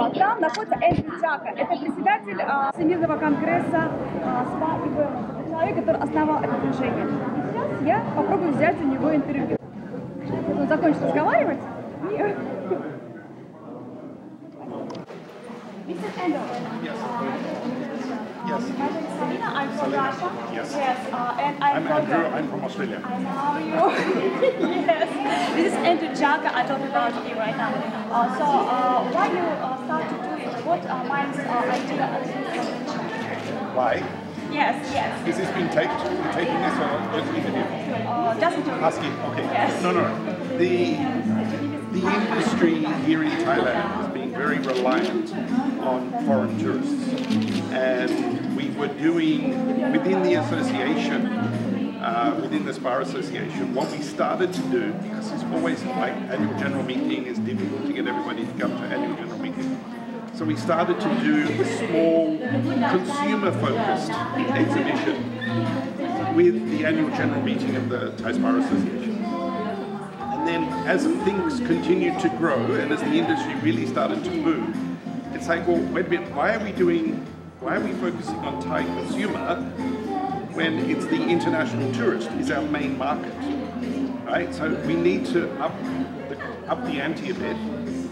А, Там находится Эндрю Джака. Это председатель а, Всемирного конгресса а, СПА и. Это человек, который основал это движение. И сейчас я попробую взять у него интервью. Он закончит разговаривать. и- Mr. Endo. My name is Salina. I'm from Russia. Yes. Yes, uh, and I'm, I'm from Andrew. the- I'm from Australia. I know you. yes. This is Andrew Jacka. I talk about you right now. Uh, so, uh, why you uh, start to do it? What uh, mind's uh, idea of? Why? Yes, yes. Is this being taped? You taking this or just leave it here? Uh, doesn't do Asking. Okay. Yes. No, no. The the industry here in Thailand is being very reliant on foreign tourists, were doing within the association. Uh, within the SPA Association, what we started to do, because it's always like annual general meeting is difficult to get everybody to come to annual general meeting. So we started to do a small consumer-focused exhibition with the annual general meeting of the Thai Spa Association. And then as things continued to grow and as the industry really started to boom, it's like, well, wait a minute, why are we doing, why are we focusing on Thai consumer when it's the international tourist is our main market, right? So we need to up the, up the ante a bit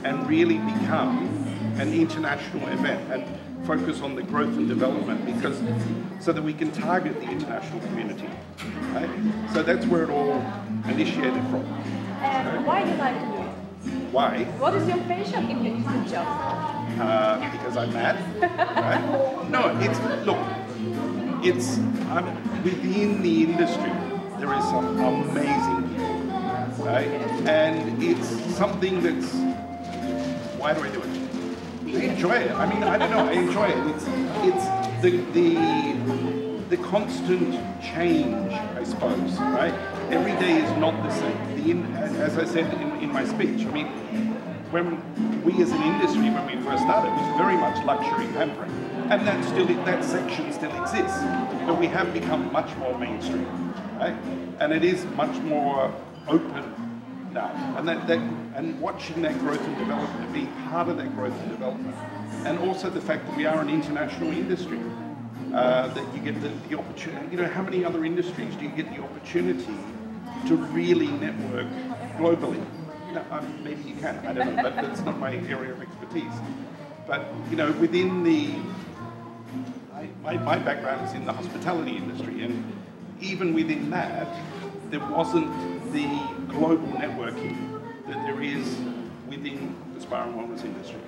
and really become an international event and focus on the growth and development because so that we can target the international community, right? So that's where it all initiated from. And why you like to do it? Why? What is your passion in your job? Because I'm mad. Right? No, it's look, it's um, within the industry. There is some amazing people, right? And it's something that's why do I do it? I enjoy it. I mean, I don't know. I enjoy it. It's it's the the the constant change, I suppose. Right? Every day is not the same. The as I said in, in my speech. I mean, when we as an industry, when we first started, was very much luxury pampering, and that still that section still exists, but we have become much more mainstream, right? And it is much more open now, and that, that and watching that growth and development, and being part of that growth and development, and also the fact that we are an international industry. Uh, that you get the, the opportunity, you know, how many other industries do you get the opportunity to really network globally? No, um, maybe you can. I don't know, but that's not my area of expertise. But you know, within the, I, my, my background is in the hospitality industry, and even within that, there wasn't the global networking that there is within the spa and wellness industry.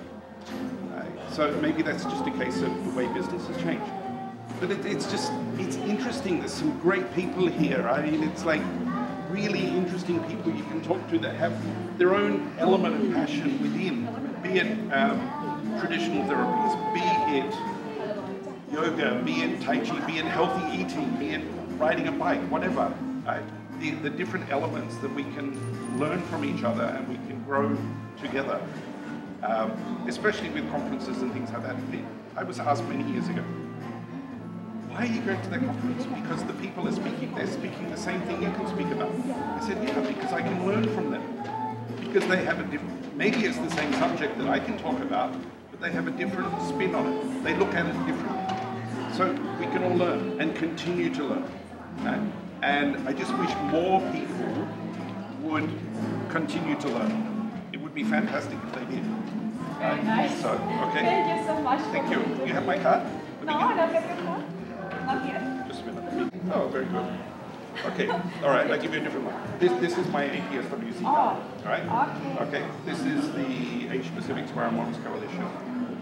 So maybe that's just a case of the way business has changed. But it, it's just, it's interesting. There's some great people here. I mean, it's like really interesting people you can talk to that have their own element of passion within, be it um, traditional therapies, be it yoga, be it tai chi, be it healthy eating, be it riding a bike, whatever. Right? The, the different elements that we can learn from each other and we can grow together. Um, especially with conferences and things like that. I was asked many years ago, why are you going to that conference? Because the people are speaking, they're speaking the same thing you can speak about. I said, yeah, because I can learn from them. Because they have a different, maybe it's the same subject that I can talk about, but they have a different spin on it. They look at it differently. So we can all learn and continue to learn. right? And I just wish more people would continue to learn. It would be fantastic if they did. Very nice. So, okay. Thank you so much. Thank you. You have my card? No, I don't have your card. Not yet. Just a minute. Oh, very good. Okay, all right, I'll give you a different one. This, this is my APSWC. Oh, All right? okay. Okay, this is the Asia Pacific Spa & Wellness Coalition,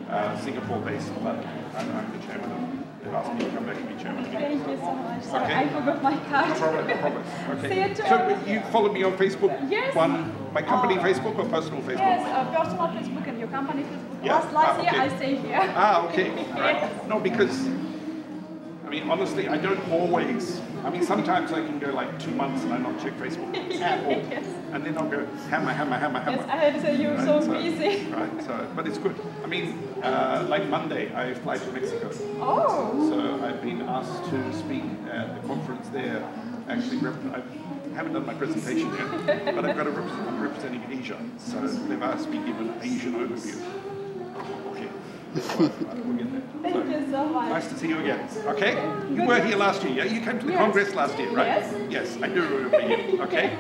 uh, Singapore-based, but I'm, I'm the chairman of, they've asked me to come back and be chairman again. Thank you so much. Sorry, Okay. I forgot my card. No problem, no problem. Okay. See you too. So you follow me on Facebook? Yes. One, my company Oh. Facebook or personal Facebook? Yes, uh, personal Facebook and your company Facebook. Yeah. Last last Ah, year. I stay here. Ah, okay. All right. Yes. No, because I mean, honestly, I don't always. I mean, sometimes I can go like two months and I not check Facebook at all, Yes. and then I'll go hammer, hammer, hammer, hammer. Yes, I had to say you're Right, so busy. Right. So, but it's good. I mean, uh, like Monday, I fly to Mexico, Oh, so I've been asked to speak at the conference there. Actually, rep- I haven't done my presentation yet, but I've got to represent, I'm representing Asia, so they've asked me to give an Asian overview. Thank you so much. Nice to see you again. Okay? You were here last year, yeah? You came to the Yes. Congress last year, right? Yes. Yes, I do remember you. Okay?